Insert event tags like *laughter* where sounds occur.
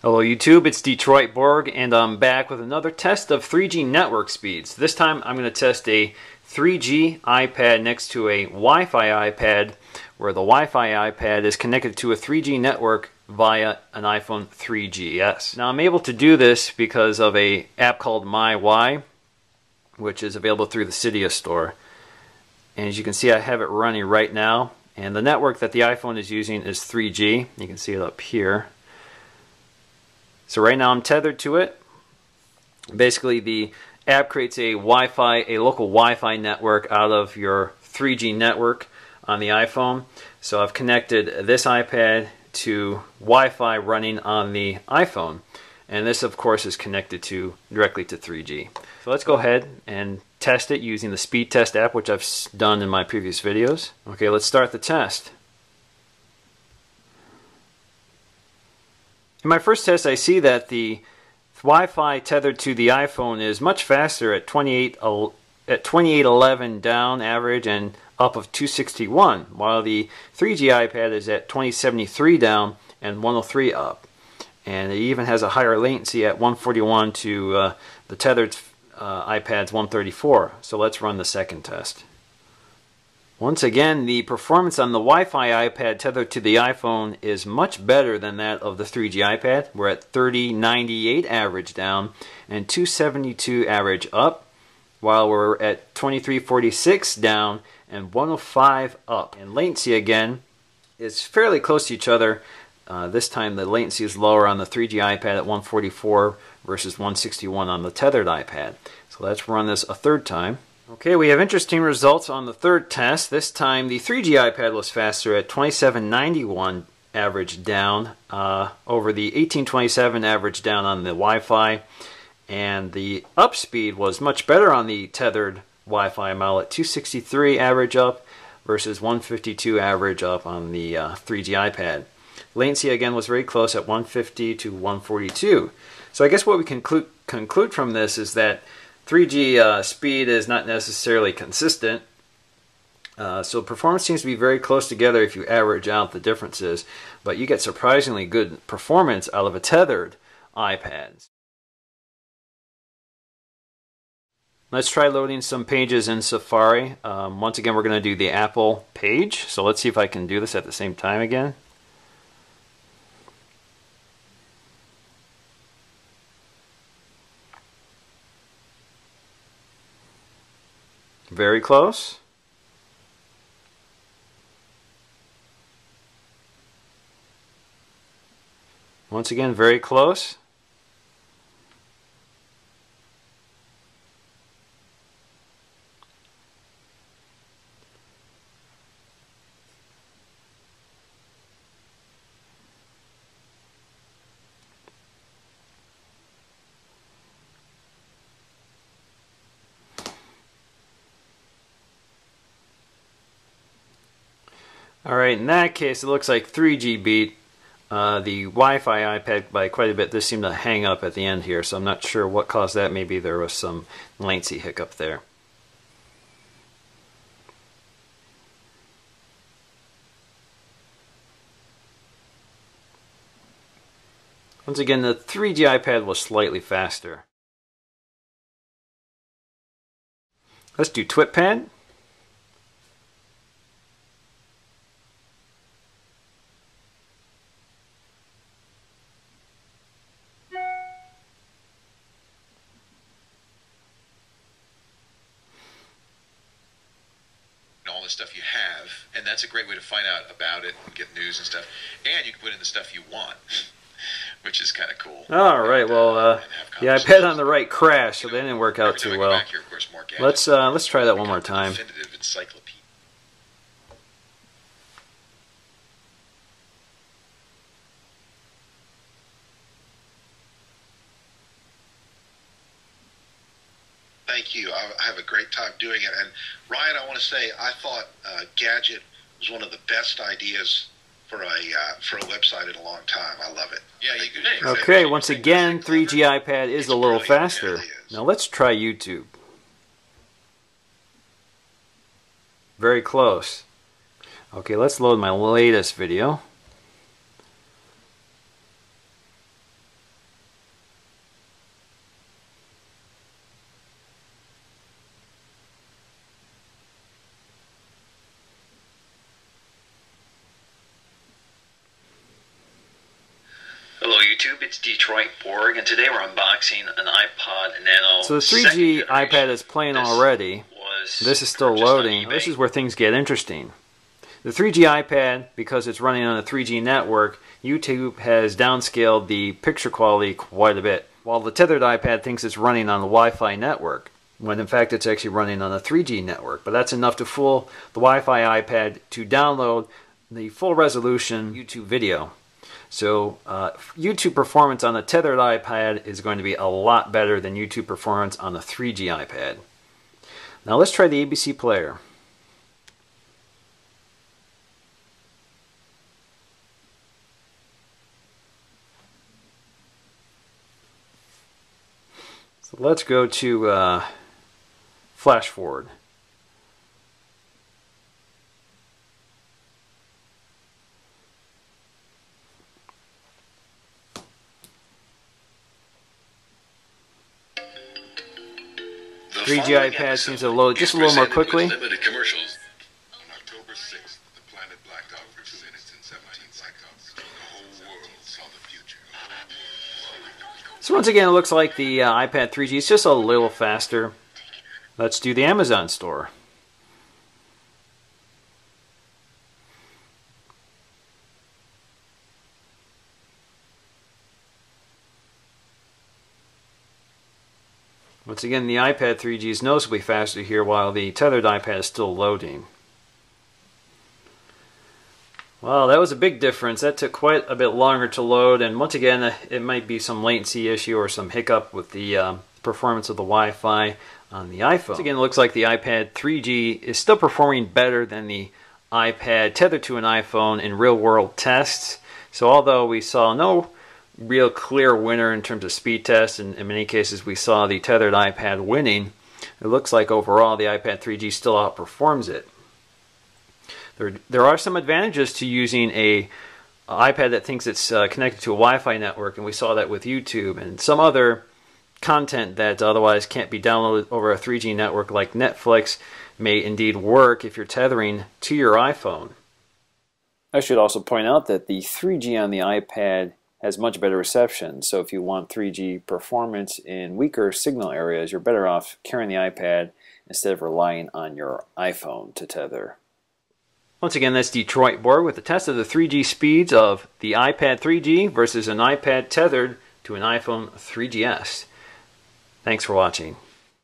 Hello YouTube, it's Detroit Borg and I'm back with another test of 3G network speeds. This time I'm going to test a 3G iPad next to a Wi-Fi iPad where the Wi-Fi iPad is connected to a 3G network via an iPhone 3GS. Now I'm able to do this because of a app called MyWi which is available through the Cydia store. And as you can see I have it running right now and the network that the iPhone is using is 3G. You can see it up here. So right now I'm tethered to it. Basically the app creates a Wi-Fi, a local Wi-Fi network out of your 3G network on the iPhone. So I've connected this iPad to Wi-Fi running on the iPhone. And this of course is connected to directly to 3G. So let's go ahead and test it using the speed test app which I've done in my previous videos. Okay, let's start the test. In my first test, I see that the Wi-Fi tethered to the iPhone is much faster at 28 at 2811 down average and up of 261, while the 3G iPad is at 2073 down and 103 up. And it even has a higher latency at 141 to uh, the tethered uh, iPad's 134. So let's run the second test. Once again, the performance on the Wi-Fi iPad tethered to the iPhone is much better than that of the 3G iPad. We're at 3098 average down and 272 average up, while we're at 2346 down and 105 up. And latency again is fairly close to each other. Uh, this time the latency is lower on the 3G iPad at 144 versus 161 on the tethered iPad. So let's run this a third time. Okay, we have interesting results on the third test. This time the 3G iPad was faster at 2791 average down uh, over the 1827 average down on the Wi-Fi. And the up speed was much better on the tethered Wi-Fi model at 263 average up versus 152 average up on the uh, 3G iPad. Latency again was very close at 150 to 142. So I guess what we conclude conclude from this is that 3G uh, speed is not necessarily consistent. Uh, so performance seems to be very close together if you average out the differences, but you get surprisingly good performance out of a tethered iPad. Let's try loading some pages in Safari. Um, once again, we're going to do the Apple page. So let's see if I can do this at the same time again. Very close. Once again, very close. Alright, in that case, it looks like 3G beat uh, the Wi-Fi iPad by quite a bit. This seemed to hang up at the end here, so I'm not sure what caused that. Maybe there was some latency hiccup there. Once again, the 3G iPad was slightly faster. Let's do TwitPad. The stuff you have, and that's a great way to find out about it and get news and stuff. And you can put in the stuff you want, *laughs* which is kind of cool. All right, and, well, uh, yeah, I bet on the right crash, so you know, that didn't work out too well. Here, course, let's uh, let's try that one more time. Thank you. I, I, have a great time doing it. And Ryan, I want to say I thought uh, Gadget was one of the best ideas for a uh, for a website in a long time. I love it. Yeah, you can. Okay, once again, 3G iPad is it's a little faster. Now let's try YouTube. Very close. Okay, let's load my latest video. YouTube, it's Detroit Borg, and today we're unboxing an iPod Nano. So the 3G iPad is playing this already. This is still loading. This is where things get interesting. The 3G iPad, because it's running on a 3G network, YouTube has downscaled the picture quality quite a bit, while the tethered iPad thinks it's running on the Wi-Fi network, when in fact it's actually running on a 3G network. But that's enough to fool the Wi-Fi iPad to download the full resolution YouTube video. So uh, YouTube performance on the tethered iPad is going to be a lot better than YouTube performance on the 3G iPad. Now let's try the ABC player. So let's go to uh, FlashForward. The 3G iPad seems to load just a little more quickly. So once again, it looks like the uh, iPad 3G is just a little faster. Let's do the Amazon store. Once again, the iPad 3G is noticeably faster here while the tethered iPad is still loading. Well, that was a big difference. That took quite a bit longer to load, and once again, uh, it might be some latency issue or some hiccup with the uh, performance of the Wi-Fi on the iPhone. Once again, it looks like the iPad 3G is still performing better than the iPad tethered to an iPhone in real-world tests. So although we saw no real clear winner in terms of speed tests, and in many cases we saw the tethered iPad winning, it looks like overall the iPad 3G still outperforms it. There, there are some advantages to using a iPad that thinks it's uh, connected to a Wi-Fi network, and we saw that with YouTube and some other content that otherwise can't be downloaded over a 3G network like Netflix may indeed work if you're tethering to your iPhone. I should also point out that the 3G on the iPad has much better reception. So if you want 3G performance in weaker signal areas, you're better off carrying the iPad instead of relying on your iPhone to tether. Once again, that's Detroit Borg with a test of the 3G speeds of the iPad 3G versus an iPad tethered to an iPhone 3GS. Thanks for watching.